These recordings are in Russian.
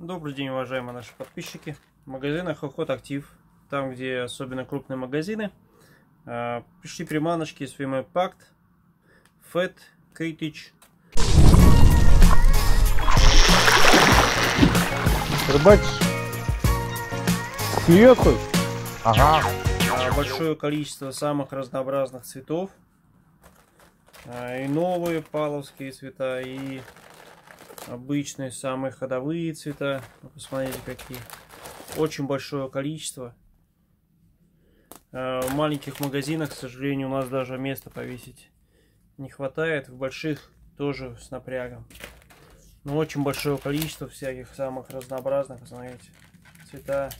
Добрый день, уважаемые наши подписчики. В магазинах Охот Актив, там, где особенно крупные магазины, а, пришли приманочки с Vim Pact, Fat, Критич. Рыбач клюет хоть? Ага. А, большое количество самых разнообразных цветов. А, и новые паловские цвета, и обычные самые ходовые цвета. Посмотрите какие. Очень большое количество. В маленьких магазинах, к сожалению, у нас даже места повесить не хватает. В больших тоже с напрягом. Но очень большое количество всяких самых разнообразных, знаете, цвета.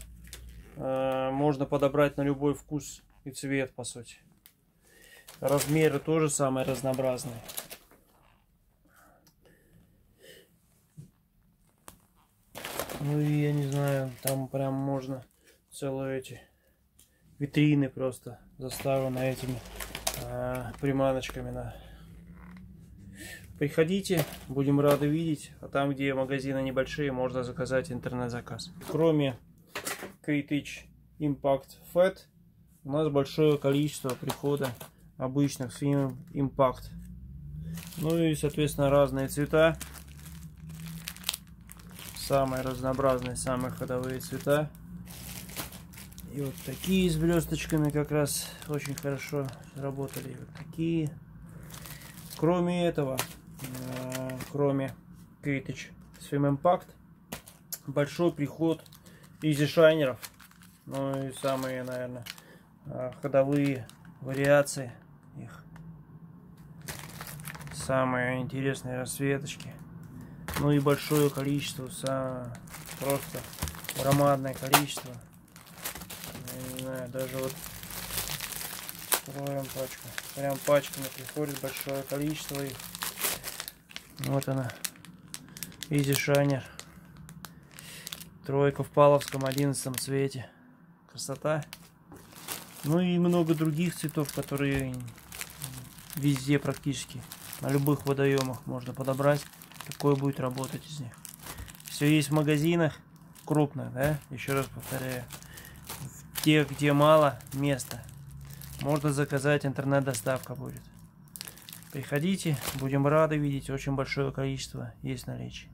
Можно подобрать на любой вкус и цвет, по сути. Размеры тоже самые разнообразные. Ну и я не знаю, там прям можно целые эти витрины просто заставлены этими э, приманочками на. Приходите, будем рады видеть. А там, где магазины небольшие, можно заказать интернет-заказ. Кроме Критич Impact Fat, у нас большое количество прихода обычных с Impact. Ну и, соответственно, разные цвета самые разнообразные, самые ходовые цвета. И вот такие с блесточками как раз очень хорошо работали. Вот такие. Кроме этого, э, кроме Критич Swim Impact, большой приход изи шайнеров. Ну и самые, наверное, э, ходовые вариации их. Самые интересные расцветочки ну и большое количество, просто громадное количество. Я не знаю, даже вот откроем пачку. Прям пачками приходит большое количество их. Вот она. Изи Шайнер. Тройка в Паловском 11 цвете. Красота. Ну и много других цветов, которые везде практически на любых водоемах можно подобрать какой будет работать из них. Все есть в магазинах крупных, да? Еще раз повторяю. В тех, где мало места, можно заказать, интернет-доставка будет. Приходите, будем рады видеть, очень большое количество есть наличие.